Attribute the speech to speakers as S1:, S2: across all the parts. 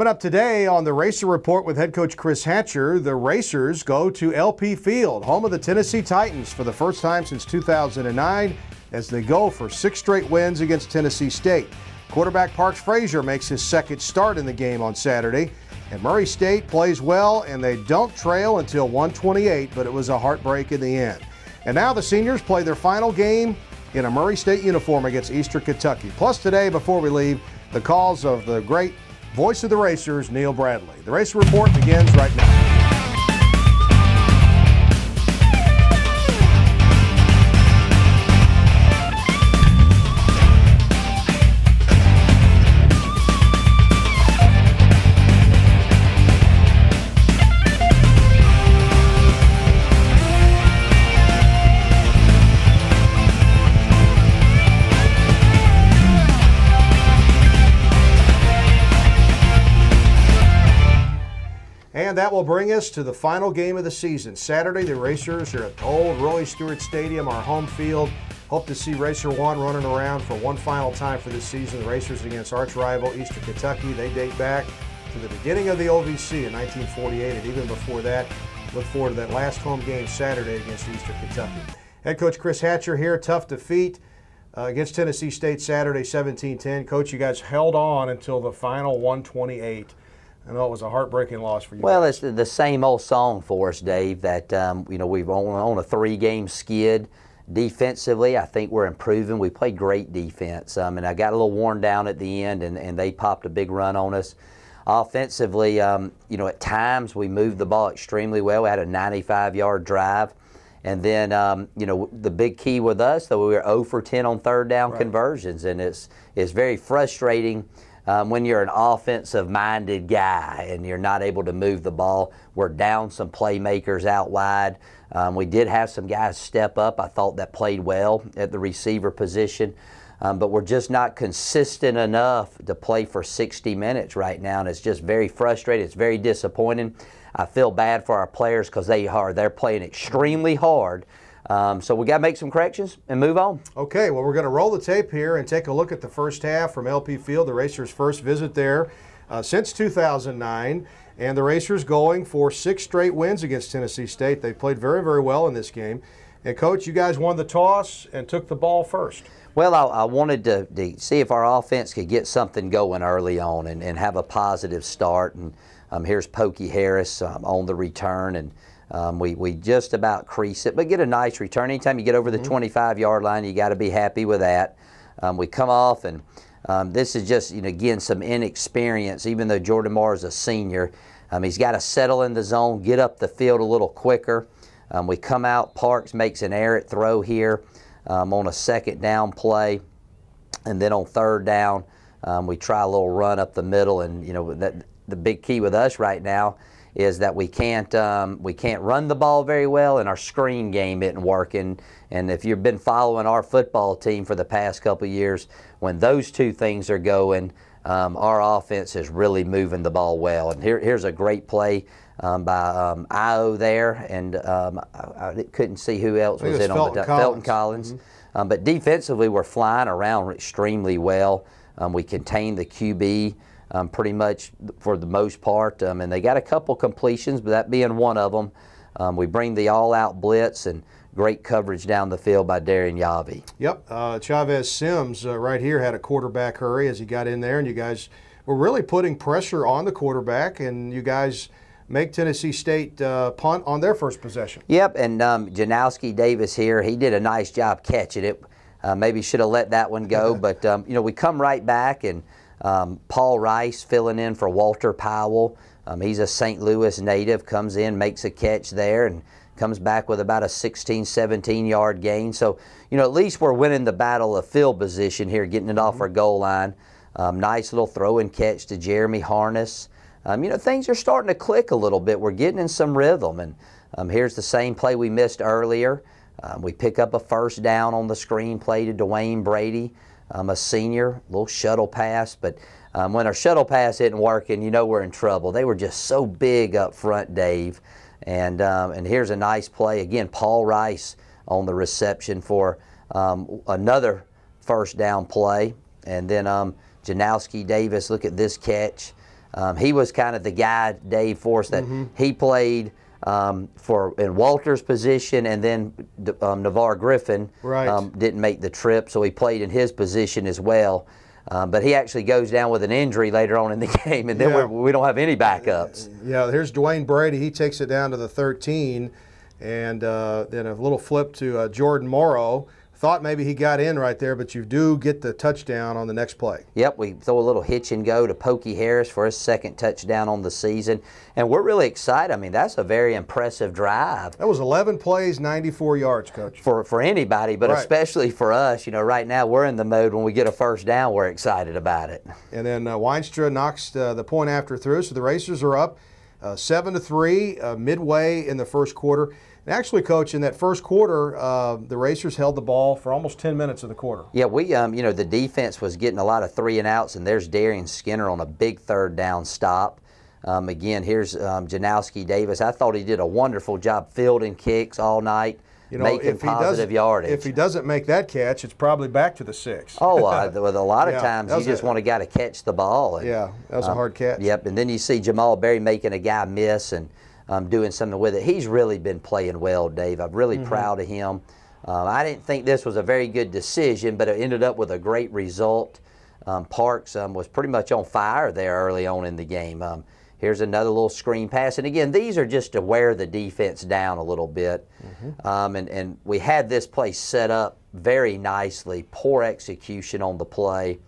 S1: But up today on the Racer Report with head coach Chris Hatcher, the Racers go to LP Field, home of the Tennessee Titans, for the first time since 2009 as they go for six straight wins against Tennessee State. Quarterback Parks Frazier makes his second start in the game on Saturday. And Murray State plays well, and they don't trail until 128, but it was a heartbreak in the end. And now the seniors play their final game in a Murray State uniform against Eastern Kentucky. Plus, today, before we leave, the calls of the great voice of the racers, Neil Bradley. The Racer Report begins right now. And that will bring us to the final game of the season. Saturday, the Racers are at old Roy Stewart Stadium, our home field. Hope to see Racer One running around for one final time for this season. The Racers against arch rival Eastern Kentucky. They date back to the beginning of the OVC in 1948, and even before that, look forward to that last home game Saturday against Eastern Kentucky. Head coach Chris Hatcher here, tough defeat uh, against Tennessee State Saturday, 17-10. Coach, you guys held on until the final 128. I know it was a heartbreaking loss for you.
S2: Well, it's the same old song for us, Dave. That um, you know we've on, on a three-game skid. Defensively, I think we're improving. We played great defense, um, and I got a little worn down at the end, and, and they popped a big run on us. Offensively, um, you know, at times we moved the ball extremely well. We had a 95-yard drive, and then um, you know the big key with us, though, we were 0 for 10 on third down right. conversions, and it's it's very frustrating um, when you're an offensive minded guy and you're not able to move the ball. We're down some playmakers out wide. Um, we did have some guys step up. I thought that played well at the receiver position. Um, but we're just not consistent enough to play for 60 minutes right now, and it's just very frustrating. It's very disappointing. I feel bad for our players because they are they're playing extremely hard um, so we got to make some corrections and move on.
S1: Okay, well, we're going to roll the tape here and take a look at the first half from LP Field, the Racers' first visit there uh, since 2009. And the Racers going for six straight wins against Tennessee State. They played very, very well in this game. And, Coach, you guys won the toss and took the ball first.
S2: Well, I, I wanted to, to, see if our offense could get something going early on and, and have a positive start. And um, here's Pokey Harris um, on the return. And um, we, we just about crease it, but get a nice return. Anytime you get over the mm-hmm. 25 yard line, you got to be happy with that. Um, we come off, and um, this is just, you know, again, some inexperience. Even though Jordan Moore is a senior, um, he's got to settle in the zone, get up the field a little quicker. Um, we come out, Parks makes an errant throw here um, on a second down play, and then on third down, we try a little run up the middle, and you know that the big key with us right now is that we can't um, we can't run the ball very well, and our screen game isn't working. And if you've been following our football team for the past couple years, when those two things are going, um, our offense is really moving the ball well. And here, here's a great play um, by um, Ayo there, and um, I, I, couldn't see who else was in
S1: on
S2: the
S1: Collins.
S2: Felton Collins. Mm-hmm. Um, but defensively, we're flying around extremely well. Um, we contain the QB um, pretty much for the most part. Um, and they got a couple completions, but that being one of them. Um, we bring the all-out blitz and great coverage down the field by Darian Yavi.
S1: Yep, uh, Chavez Sims uh, right here had a quarterback hurry as he got in there, and you guys were really putting pressure on the quarterback, and you guys make Tennessee State uh, punt on their first possession.
S2: Yep, and um, Janowski Davis here, he did a nice job catching it. Uh, maybe should have let that one go, but um, you know we come right back and – um, Paul Rice filling in for Walter Powell. Um, he's a St. Louis native, comes in, makes a catch there, and comes back with about a 16, 17 yard gain. So, you know, at least we're winning the battle of field position here, getting it off our goal line. Um, nice little throw and catch to Jeremy Harness. Um, you know, things are starting to click a little bit. We're getting in some rhythm. And um, here's the same play we missed earlier. Um, we pick up a first down on the screen play to Dwayne Brady um, a senior, little shuttle pass, but um, when our shuttle pass isn't working, you know we're in trouble. They were just so big up front, Dave. And, um, and here's a nice play. Again, Paul Rice on the reception for um, another first down play. And then um, Janowski Davis, look at this catch. Um, he was kind of the guy, Dave Force, that mm-hmm. he played um, for in Walter's position, and then um, Navarre Griffin
S1: right. um,
S2: didn't make the trip, so he played in his position as well. Um, but he actually goes down with an injury later on in the game, and then yeah. we don't have any backups.
S1: Yeah, here's Dwayne Brady. He takes it down to the 13, and uh, then a little flip to uh, Jordan Morrow. Thought maybe he got in right there, but you do get the touchdown on the next play.
S2: Yep, we throw a little hitch and go to Pokey Harris for his second touchdown on the season. And we're really excited. I mean, that's a very impressive drive.
S1: That was 11 plays, 94 yards, Coach.
S2: For, for anybody, but right. especially for us. You know, right now we're in the mode when we get a first down, we're excited about it.
S1: And then uh, Weinstra knocks uh, the point after through, so the Racers are up uh, 7 to 3 uh, midway in the first quarter. And actually, coach, in that first quarter, uh, the Racers held the ball for almost 10 minutes of the quarter.
S2: Yeah, we, um, you know, the defense was getting a lot of three and outs, and there's Darian Skinner on a big third down stop. Um, again, here's um, Janowski Davis. I thought he did a wonderful job fielding kicks all night. You know, making if positive yardage.
S1: If he doesn't make that catch, it's probably back to the six.
S2: Oh, uh, with a lot of yeah, times you just a, want a guy to catch the ball.
S1: And, yeah, that was um, a hard catch.
S2: Yep, and then you see Jamal Berry making a guy miss, and um, doing something with it. He's really been playing well, Dave. I'm really mm-hmm. proud of him. Uh, I didn't think this was a very good decision, but it ended up with a great result. Um, Parks um, was pretty much on fire there early on in the game. Um, here's another little screen pass. And again, these are just to wear the defense down a little bit. Mm-hmm. Um, and, and we had this play set up very nicely, poor execution on the play.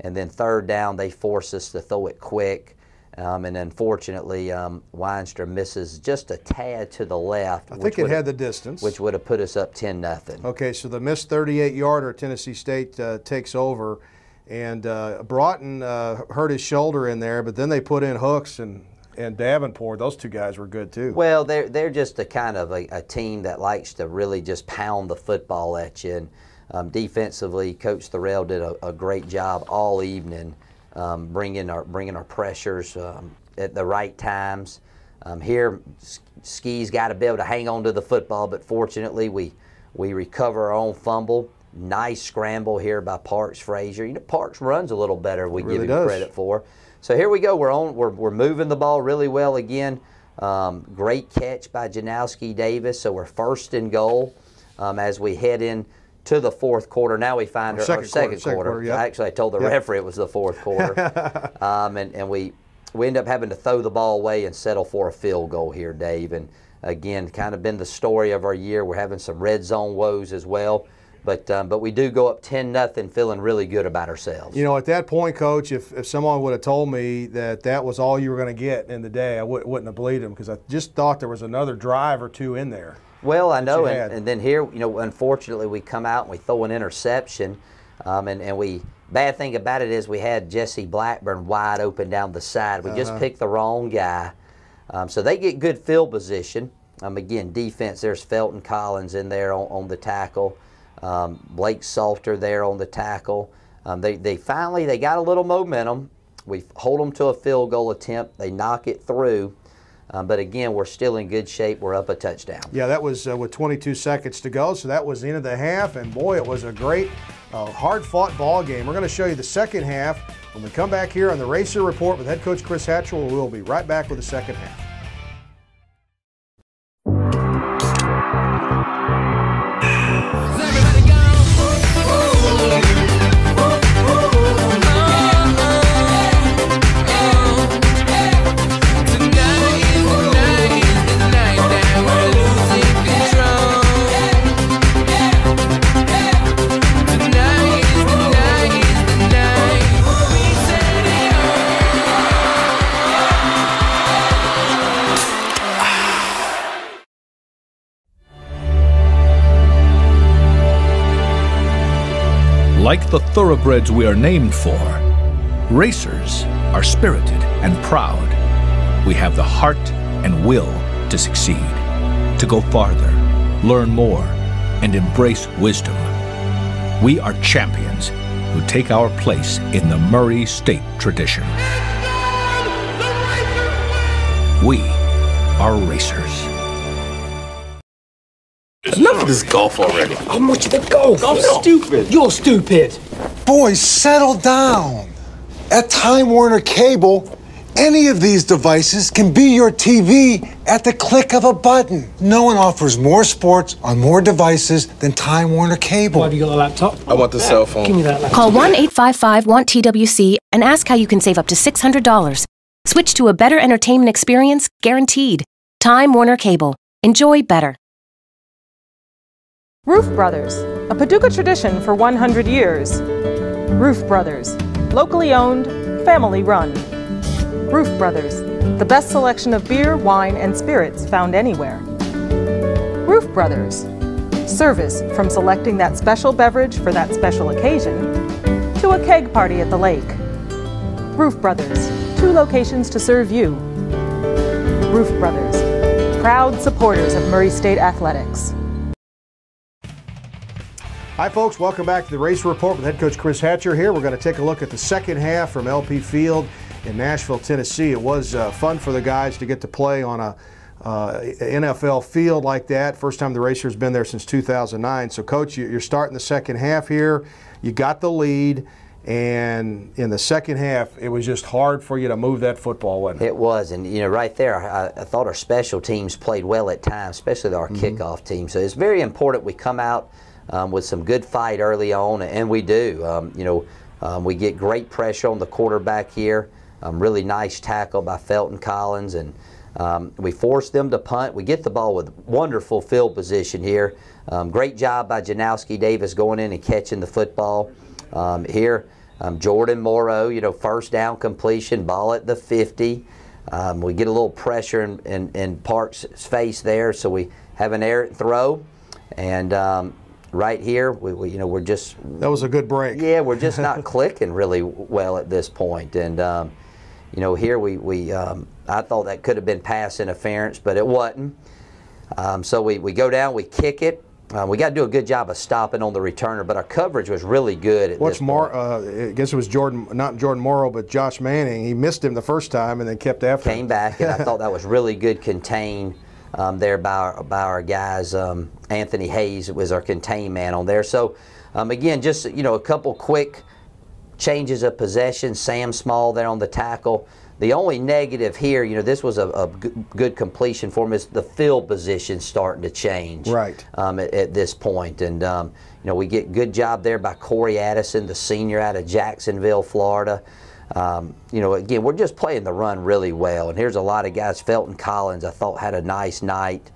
S2: And then third down, they force us to throw it quick. Um, and unfortunately, um, Weinstra misses just a tad to the left.
S1: I think it had the distance.
S2: Which would have put us up 10 nothing.
S1: Okay, so the missed 38 yarder, Tennessee State uh, takes over. And uh, Broughton uh, hurt his shoulder in there, but then they put in Hooks and, and Davenport. Those two guys were good too.
S2: Well, they're, they're just a kind of a, a team that likes to really just pound the football at you. And um, defensively, Coach Thorell did a, a great job all evening um, bringing our bringing our pressures um, at the right times. Um, here, Ski's got to be able to hang on to the football, but fortunately, we we recover our own fumble. Nice scramble here by Parks Frazier. You know, Parks runs a little better. We really give him does. credit for. So here we go. We're on. We're, we're moving the ball really well again. Um, great catch by Janowski Davis. So we're first and goal um, as we head in to the fourth quarter. Now we find our,
S1: second,
S2: our second
S1: quarter. quarter.
S2: quarter yep. Actually, I told the yep. referee it was the fourth quarter, um, and, and we we end up having to throw the ball away and settle for a field goal here, Dave. And again, kind of been the story of our year. We're having some red zone woes as well. But, um, but we do go up 10 nothing, feeling really good about ourselves.
S1: You know, at that point, Coach, if, if someone would have told me that that was all you were going to get in the day, I w- wouldn't have believed him because I just thought there was another drive or two in there.
S2: Well, I know, and, and, then here, you know, unfortunately, we come out and we throw an interception, um, and, and we. Bad thing about it is we had Jesse Blackburn wide open down the side. We uh-huh. just picked the wrong guy, um, so they get good field position. Um, again, defense. There's Felton Collins in there on, on the tackle. Um, Blake Salter there on the tackle. Um, they, they finally they got a little momentum. We hold them to a field goal attempt. They knock it through. Um, but again, we're still in good shape. We're up a touchdown.
S1: Yeah, that was uh, with 22 seconds to go. So that was the end of the half. And boy, it was a great, uh, hard fought ball game. We're going to show you the second half when we come back here on the Racer Report with head coach Chris Hatcher. We'll be right back with the second half.
S3: Like the thoroughbreds we are named for, racers are spirited and proud. We have the heart and will to succeed, to go farther, learn more, and embrace wisdom. We are champions who take our place in the Murray State tradition. We are racers.
S4: Enough of this golf already.
S5: How much of the golf?
S4: Golf's no. stupid.
S5: You're stupid.
S6: Boys, settle down. At Time Warner Cable,
S5: Any of these devices can be your TV at the click of a button. No one offers more sports on more devices than Time Warner Cable.
S6: Why have you got a laptop?
S4: I want the cell phone.
S6: Give me that laptop.
S7: Call 1 855 Want TWC and ask how you can save up to $600. Switch to a better entertainment experience, guaranteed. Time Warner Cable. Enjoy better.
S8: Roof Brothers, a Paducah tradition for 100 years. Roof Brothers, locally owned, family run. Roof Brothers, the best selection of beer, wine, and spirits found anywhere. Roof Brothers, service from selecting that special beverage for that special occasion to a keg party at the lake. Roof Brothers, two locations to serve you. Roof Brothers, proud supporters of Murray State Athletics.
S1: Hi, folks. Welcome back to the Race Report with head coach Chris Hatcher here. We're going to take a look at the second half from LP Field in Nashville, Tennessee. It was uh, fun for the guys to get to play on a uh, NFL field like that. First time the Racers been there since 2009. So, coach, you're starting the second half here. You got the lead. And in the second half, it was just hard for you to move that football, wasn't it?
S2: It was, and you know, right there, I, I thought our special teams played well at times, especially our
S1: Mm-hmm.
S2: kickoff team. So it's very important we come out um, with some good fight early on, and we do. Um, you know, um, we get great pressure on the quarterback here. Um, really nice tackle by Felton Collins, and um, we force them to punt. We get the ball with wonderful field position here. Um, great job by Janowski Davis going in and catching the football. Here, Jordan Morrow, you know, first down completion, ball at the 50. Um, we get a little pressure in, in, in Parks' face there, so we have an errant throw. And um, right here, we, we, you know, we're just
S1: That was a good break.
S2: yeah, we're just not clicking really well at this point. And um, you know, here we we um, I thought that could have been pass interference, but it wasn't. Um, so we, we go down, we kick it. Um, we got to do a good job of stopping on the returner, but our coverage was really good. At
S1: What's
S2: point.
S1: Uh, I guess it was Jordan, not Jordan Morrow, but Josh Manning. He missed him the first time and then kept after
S2: came
S1: him.
S2: back, and I thought that was really good contain um, there by our, by our guys. Um, Anthony Hayes was our contain man on there. So um, again, just you know, a couple quick changes of possession. Sam Small there on the tackle. The only negative here, you know, this was a good completion for him, is the field position starting to change.
S1: Right.
S2: Um, at, at this point, and um, you know, we get good job there by Corey Addison, the senior out of Jacksonville, Florida. Um, you know, again, we're just playing the run really well. And here's a lot of guys. Felton Collins, I thought, had a nice night.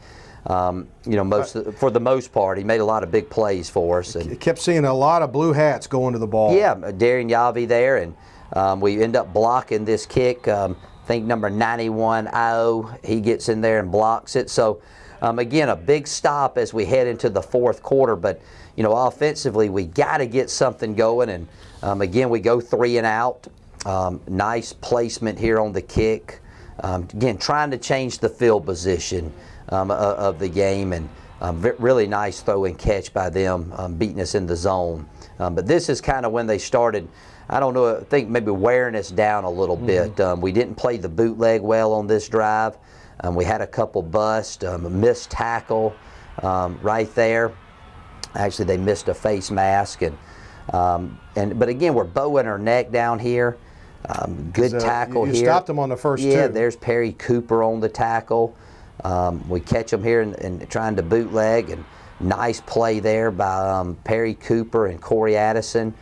S2: Um, you know, most for the most part, he made a lot of big plays for us. And
S1: kept seeing a lot of blue hats going to the ball.
S2: yeah, Darian Yavi there, and um, we end up blocking this kick. Um, I think number 91, Ayo, he gets in there and blocks it. So, um, again, a big stop as we head into the fourth quarter. But, you know, offensively, we got to get something going. And, um, again, we go three and out. Um, nice placement here on the kick. Um, again, trying to change the field position um, of the game. And um, really nice throw and catch by them, um, beating us in the zone. Um, but this is kind of when they started. I don't know. I think maybe wearing us down a little bit. Um, we didn't play the bootleg well on this drive. Um, we had a couple bust, um, a missed tackle um, right there. Actually, they missed a face mask, and um, and but again, we're bowing our neck down here. Um, good
S1: uh,
S2: tackle
S1: you
S2: here.
S1: stopped them on the first
S2: yeah,
S1: two.
S2: there's Perry Cooper on the tackle. Um, we catch him here and, and trying to bootleg, and nice play there by um, Perry Cooper and Corey Addison.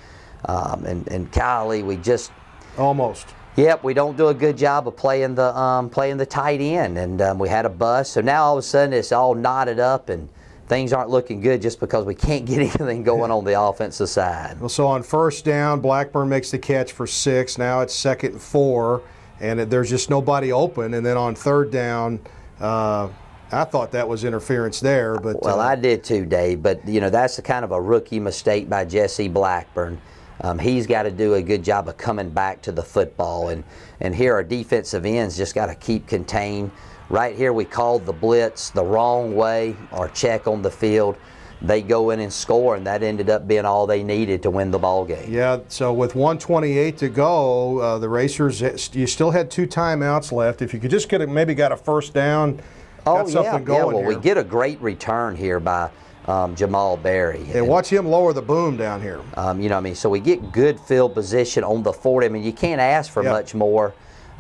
S2: Um, and, and golly, we just
S1: Almost.
S2: Yep, we don't do a good job of playing the um, playing the tight end, and um, we had a bust. So now all of a sudden it's all knotted up, and things aren't looking good just because we can't get anything going on the offensive side.
S1: Well, so on first down, Blackburn makes the catch for six. Now it's second and four, and there's just nobody open. And then on third down, uh, I thought that was interference there, but
S2: Well,
S1: uh,
S2: I did too, Dave. But you know that's the kind of a rookie mistake by Jesse Blackburn. Um, he's got to do a good job of coming back to the football, and and here our defensive ends just got to keep contained. Right here, we called the blitz the wrong way. Our check on the field, they go in and score, and that ended up being all they needed to win the ball game.
S1: Yeah, so with 128 to go, uh, the Racers, you still had two timeouts left. If you could just get maybe got a first down,
S2: Oh yeah,
S1: something
S2: yeah. Well,
S1: here.
S2: we get a great return here by um, Jamal Berry.
S1: and watch him lower the boom down here.
S2: Um, you know, what I mean, so we get good field position on the 40. I mean, you can't ask for
S1: Yeah.
S2: much more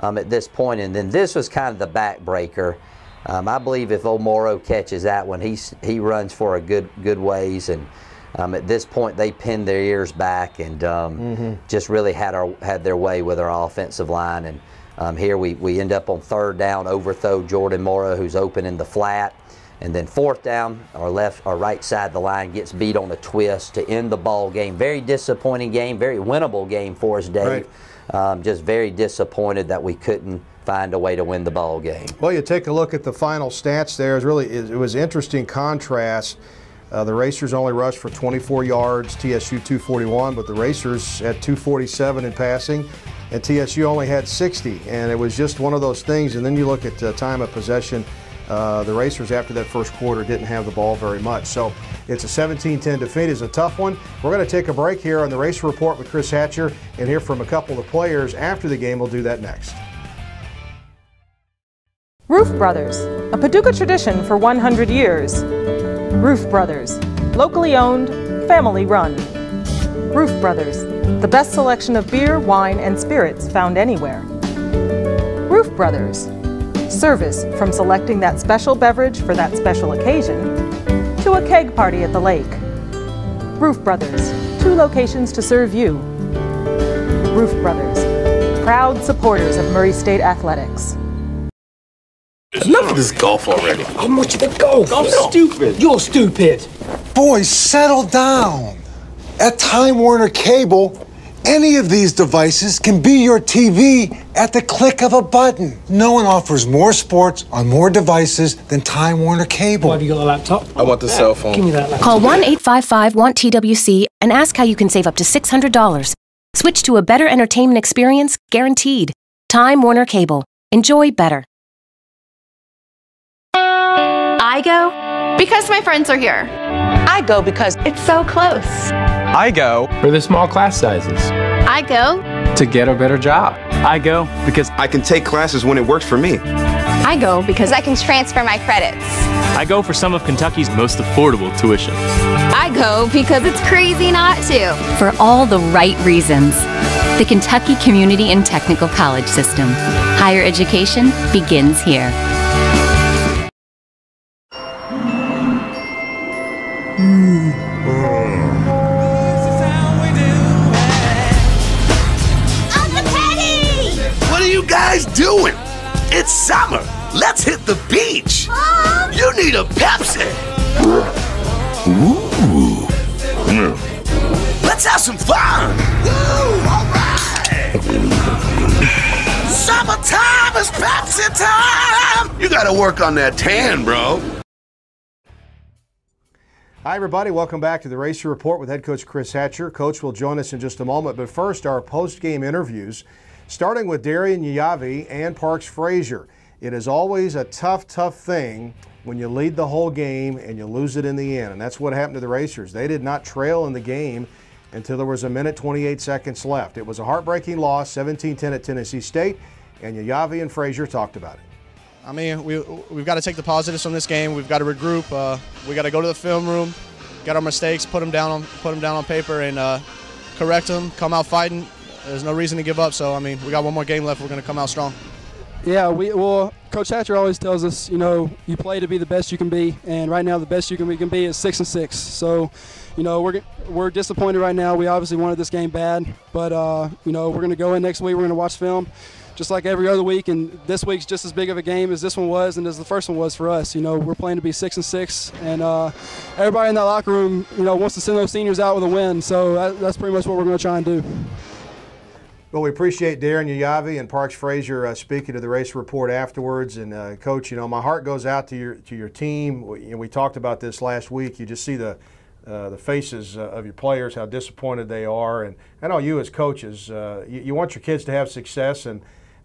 S2: um, at this point. And then this was kind of the backbreaker. Um, I believe if Old Morrow catches that one, he's, he runs for a good good ways. And um, at this point, they pinned their ears back and um, mm-hmm. just really had our had their way with our offensive line. And um, here we, we end up on third down, overthrow Jordan Morrow, who's open in the flat. And then fourth down, our left, our right side of the line gets beat on a twist to end the ball game. Very disappointing game, very winnable game for us, Dave. Right. Um, just very disappointed that we couldn't find a way to win the ball game.
S1: Well, you take a look at the final stats there. It, really, it was interesting contrast. Uh, the Racers only rushed for 24 yards, TSU 241, but the Racers at 247 in passing, and TSU only had 60. And it was just one of those things. And then you look at uh, time of possession. Uh, the Racers, after that first quarter, didn't have the ball very much. So it's a 17-10 defeat. It's a tough one. We're going to take a break here on the Racer Report with Chris Hatcher and hear from a couple of players after the game. We'll do that next.
S8: Roof Brothers, a Paducah tradition for 100 years. Roof Brothers, locally owned, family run. Roof Brothers, the best selection of beer, wine, and spirits found anywhere. Roof Brothers, Service from selecting that special beverage for that special occasion to a keg party at the lake. Roof Brothers, two locations to serve you. Roof Brothers, proud supporters of Murray State Athletics.
S4: Enough of this golf already.
S6: How much of the golf?
S4: Golf's stupid.
S6: You're stupid.
S5: Boys, settle down. At Time Warner Cable, any of these devices can be your TV at the click of a button. No one offers more sports on more devices than Time Warner Cable.
S6: Why have you got a laptop?
S4: I want the yeah. cell phone.
S6: Give me that laptop.
S7: Call 1 855 Want TWC and ask how you can save up to $600. Switch to a better entertainment experience, guaranteed. Time Warner Cable. Enjoy better.
S9: I go because my friends are here.
S10: I go because it's so close.
S11: I go for the small class sizes.
S9: I go
S11: to get a better job.
S12: I go because
S4: I can take classes when it works for me.
S9: I go because I can transfer my credits.
S12: I go for some of Kentucky's most affordable tuition.
S9: I go because it's crazy not to.
S13: For all the right reasons. The Kentucky Community and Technical College System. Higher education begins here. Hmm.
S14: Guys doing? It's summer. Let's hit the beach. Mom? You need a Pepsi. Ooh. Mm. Let's have some fun. Woo, all right. Summertime is Pepsi time. You gotta work on that tan, bro.
S1: Hi, everybody. Welcome back to the Racer Report with head coach Chris Hatcher. Coach will join us in just a moment, but first, our post game interviews starting with Darian Yayavi and Parks Frazier. It is always a tough, tough thing when you lead the whole game and you lose it in the end. And that's what happened to the Racers. They did not trail in the game until there was a minute 28 seconds left. It was a heartbreaking loss, 17 10 at Tennessee State, and Yayavi and Frazier talked about it.
S15: I mean, we, we've got to take the positives from this game. We've got to regroup. Uh, we got to go to the film room, get our mistakes, put them down on, put them down on paper, and uh, correct them, come out fighting, there's no reason to give up. So I mean, we got one more game left. We're going to come out strong.
S16: Yeah, we well, Coach Hatcher always tells us, you know, you play to be the best you can be, and right now the best you can be, can be is six and six. So, you know, we're we're disappointed right now. We obviously wanted this game bad, but uh, you know, we're going to go in next week. We're going to watch film, just like every other week, and this week's just as big of a game as this one was and as the first one was for us. You know, we're playing to be six and six, and uh, everybody in that locker room, you know, wants to send those seniors out with a win. So that, that's pretty much what we're going to try and do.
S1: Well, we appreciate Darren Yayavi and Parks Frazier uh, speaking to the race report afterwards. And uh, coach, you know, my heart goes out to your to your team. We, you know, we talked about this last week. You just see the uh, the faces uh, of your players, how disappointed they are, and I know you as coaches, uh, you, you, want your kids to have success, and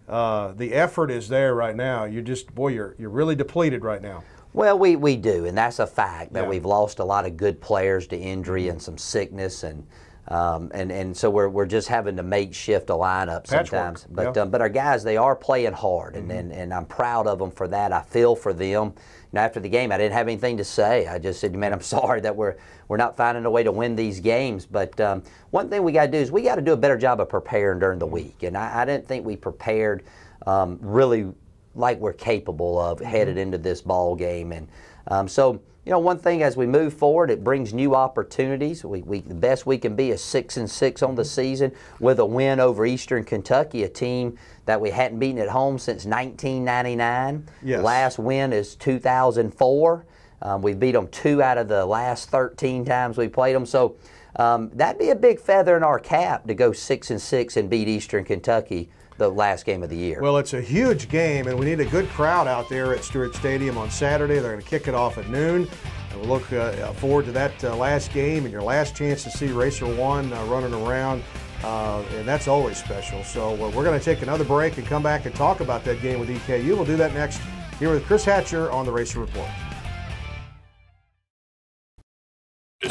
S1: uh, the effort is there right now. You just boy, you're you're really depleted right now.
S2: Well, we, we do, and that's a fact that yeah. we've lost a lot of good players to injury and some sickness and um, and, and so we're, we're just having to make shift a lineup sometimes. But yeah. um, but our guys, they are playing hard, and, mm-hmm. and, and I'm proud of them for that. I feel for them. You know, after the game, I didn't have anything to say. I just said, man, I'm sorry that we're we're not finding a way to win these games. But um, one thing we got to do is we got to do a better job of preparing during the week. And I, I didn't think we prepared um, really like we're capable of headed
S1: Mm-hmm.
S2: into this ball game. And um, so, you know, one thing as we move forward, it brings new opportunities. We, we the best we can be is six and six on the
S1: Mm-hmm.
S2: season with a win over Eastern Kentucky, a team that we hadn't beaten at home since 1999.
S1: Yes.
S2: Last win is 2004. Um, we beat them two out of the last 13 times we played them. So um, that'd be a big feather in our cap to go six and six and beat Eastern Kentucky the last game of the year.
S1: Well, it's a huge game, and we need a good crowd out there at Stewart Stadium on Saturday. They're going to kick it off at noon. And we'll look uh, forward to that uh, last game and your last chance to see Racer One uh, running around. Uh, and that's always special. So uh, we're going to take another break and come back and talk about that game with EKU. We'll do that next here with Chris Hatcher on the Racer Report.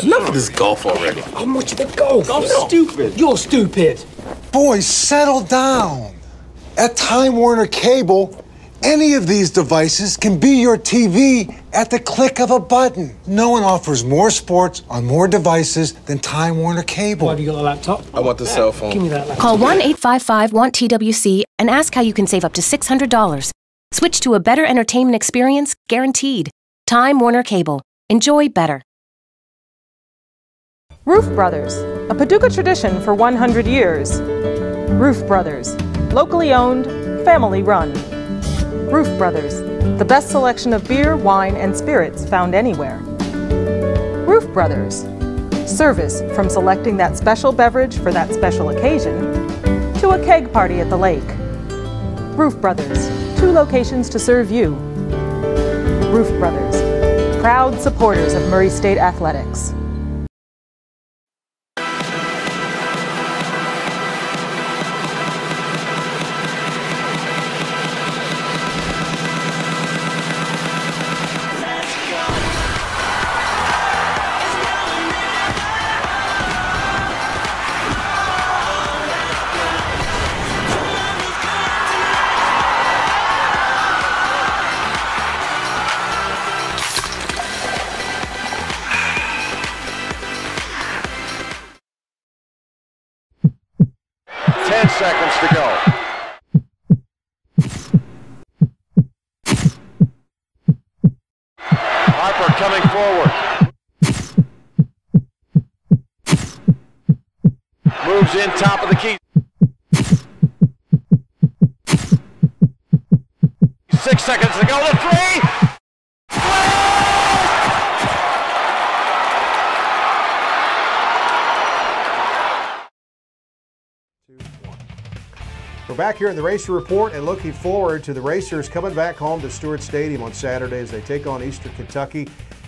S4: Enough of this golf already.
S6: How much of the golf?
S4: Golf's stupid.
S6: You're stupid.
S5: Boys, settle down. At Time Warner Cable, any of these devices can be your TV at the click of a button. No one offers more sports on more devices than Time Warner Cable.
S6: Why have you got a laptop?
S4: I want the cell phone.
S6: Give me that laptop.
S7: Call 1 855 Want TWC and ask how you can save up to $600. Switch to a better entertainment experience, guaranteed. Time Warner Cable. Enjoy better.
S8: Roof Brothers, a Paducah tradition for 100 years. Roof Brothers, locally owned, family run. Roof Brothers, the best selection of beer, wine, and spirits found anywhere. Roof Brothers, service from selecting that special beverage for that special occasion to a keg party at the lake. Roof Brothers, two locations to serve you. Roof Brothers, proud supporters of Murray State Athletics.
S17: Coming forward. Moves in top of the key. Six seconds to go. The three.
S1: We're back here in the Racer Report and looking forward to the Racers coming back home to Stewart Stadium on Saturday as they take on Eastern Kentucky.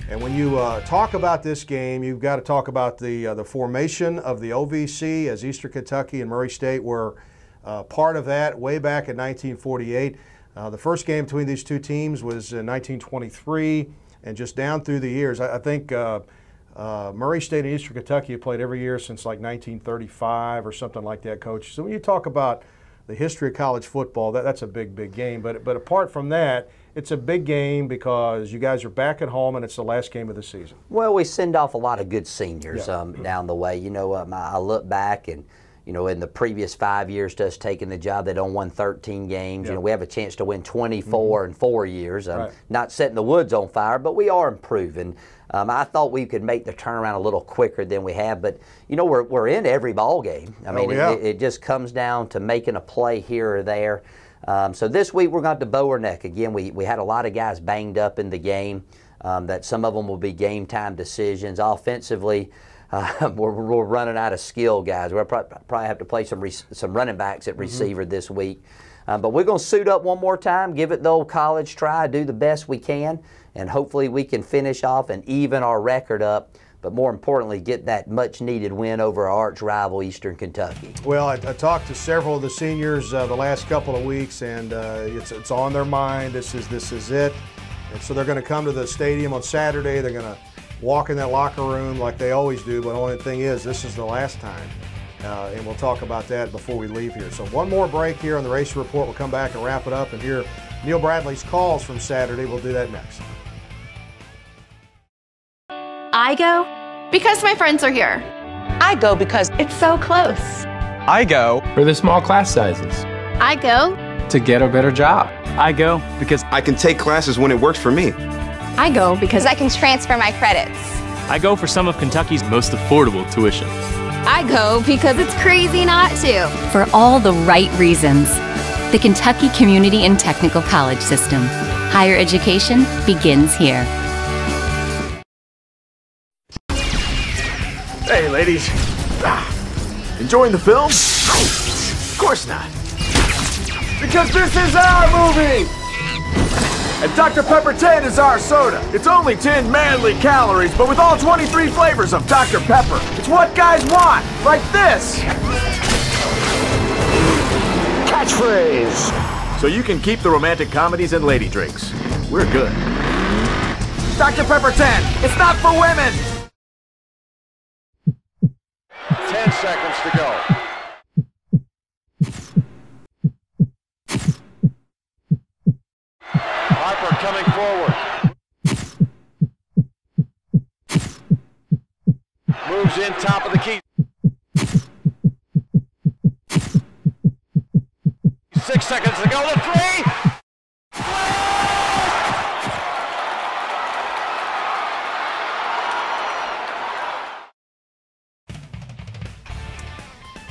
S1: And when you uh, talk about this game, you've got to talk about the uh, the formation of the OVC as Eastern Kentucky and Murray State were uh, part of that way back in 1948. Uh, the first game between these two teams was in 1923, and just down through the years, I, I think. Uh, uh, Murray State and Eastern Kentucky have played every year since like 1935 or something like that, Coach. So when you talk about the history of college football, that, that's a big, big game. But but apart from that, it's a big game because you guys are back at home and it's the last game of the season.
S2: Well, we send off a lot of good seniors
S1: Yeah.
S2: um, down the way. You know, um, I look back and, you know, in the previous five years to us taking the job, they don't won 13 games. You know, we have a chance to win 24 in four years. Um,
S1: Right.
S2: Not setting the woods on fire, but we are improving. Um, I thought we could make the turnaround a little quicker than we have, but you know we're, we're in every ball game. I
S1: Oh,
S2: mean, it-
S1: yeah.
S2: it, it just comes down to making a play here or there. Um, so this week we're going to Bower Neck again. We we had a lot of guys banged up in the game. Um, that some of them will be game time decisions. Offensively, uh, we're, we're running out of skill guys. We'll probably, probably have to play some re- some running backs at receiver this week. Um, but we're going to suit up one more time, give it the old college try, do the best we can, and hopefully we can finish off and even our record up. But more importantly, get that much needed win over our arch rival, Eastern Kentucky.
S1: Well, I, I talked to several of the seniors uh, the last couple of weeks, and uh, it's it's on their mind. This is this is it, and so they're going to come to the stadium on Saturday. They're going to walk in that locker room like they always do. But the only thing is, this is the last time, uh, and we'll talk about that before we leave here. So one more break here on the race report. We'll come back and wrap it up and hear Neil Bradley's calls from Saturday. We'll do that next.
S9: I go because my friends are here.
S10: I go because
S9: It's so close.
S11: I go for the small class sizes.
S9: I go
S11: to get a better job.
S12: I go because
S4: I can take classes when it works for me.
S9: I go because I can transfer my credits.
S12: I go for some of Kentucky's most affordable tuition.
S9: I go because it's crazy not to.
S13: For all the right reasons. The Kentucky Community and Technical College System. Higher education begins here.
S18: Hey, ladies. Ah, enjoying the film? Of course not. Because this is our movie! And Dr. Pepper 10 is our soda. It's only 10 manly calories, but with all 23 flavors of Dr. Pepper. It's what guys want, like this. Catchphrase. So you can keep the romantic comedies and lady drinks. We're good. Dr. Pepper 10, it's not for women!
S17: 10 seconds to go. Harper coming forward. Moves in top of the key. Six seconds to go. The three.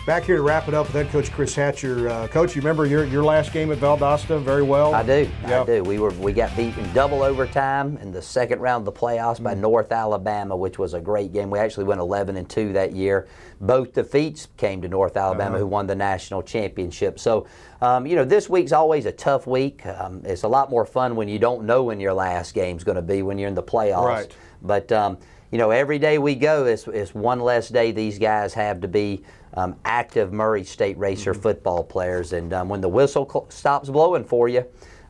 S1: Back here to wrap it up with head coach Chris Hatcher. Uh, coach, you remember your, your last game at Valdosta very well?
S2: I do.
S1: Yeah.
S2: I do. We were we got beat in double overtime in the second round of the playoffs by North Alabama, which was a great game. We actually went 11 and 2 that year. Both defeats came to North Alabama,
S1: Uh-huh.
S2: who won the national championship. So, um, you know, this week's always a tough week. Um, it's a lot more fun when you don't know when your last game's going to be when you're in the playoffs.
S1: Right.
S2: But um, you know, every day we go is, is one less day these guys have to be um, active Murray State Racer
S1: Mm-hmm.
S2: football players. And um, when the whistle cl- stops blowing for you,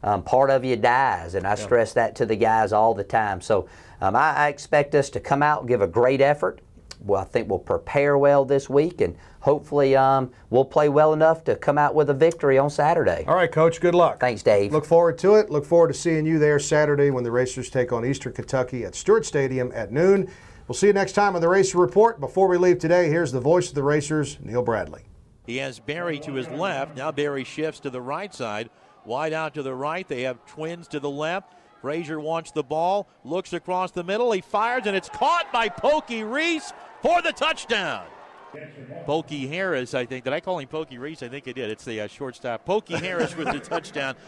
S2: um, part of you dies. And I stress that to the guys all the time. So um, I, I expect us to come out give a great effort. Well, I think we'll prepare well this week, and hopefully um, we'll play well enough to come out with a victory on Saturday.
S1: All right, Coach. Good luck.
S2: Thanks, Dave.
S1: Look forward to it. Look forward to seeing you there Saturday when the Racers take on Eastern Kentucky at Stewart Stadium at noon. We'll see you next time on the Racer Report. Before we leave today, here's the voice of the Racers, Neil Bradley.
S19: He has Barry to his left. Now Barry shifts to the right side. Wide out to the right. They have twins to the left. Frazier wants the ball, looks across the middle. He fires, and it's caught by Pokey Reese for the touchdown. Pokey Harris, I think. Did I call him Pokey Reese? I think I did. It's the uh, shortstop. Pokey Harris with the touchdown.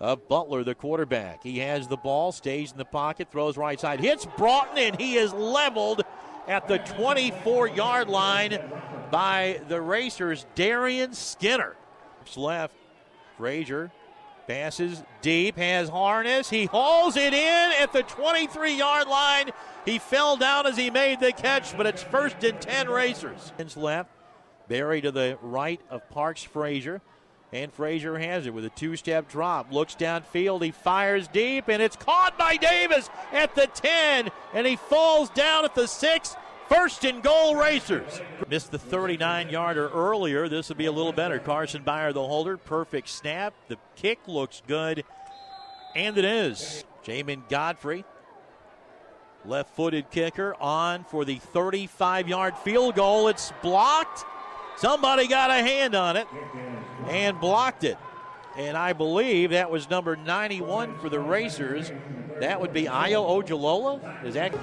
S19: Uh, Butler, the quarterback. He has the ball, stays in the pocket, throws right side, hits Broughton, and he is leveled at the 24 yard line by the Racers, Darian Skinner. Left, Frazier passes deep, has harness. He hauls it in at the 23 yard line. He fell down as he made the catch, but it's first and 10 Racers. Left, Barry to the right of Parks Frazier. And Frazier has it with a two step drop. Looks downfield. He fires deep, and it's caught by Davis at the 10. And he falls down at the 6. First and goal, Racers. Missed the 39 yarder earlier. This will be a little better. Carson Byer, the holder. Perfect snap. The kick looks good. And it is. Jamin Godfrey, left footed kicker, on for the 35 yard field goal. It's blocked. Somebody got a hand on it and blocked it. And I believe that was number 91 for the Racers. That would be Ayo Ojalola. Is that?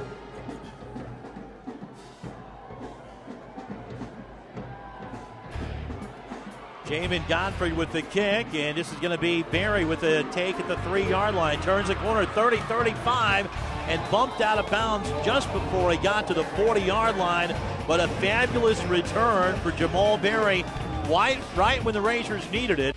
S19: Jamin Godfrey with the kick, and this is going to be Barry with the take at the three yard line. Turns the corner 30 35 and bumped out of bounds just before he got to the 40 yard line. But a fabulous return for Jamal Barry, right, right when the Racers needed it.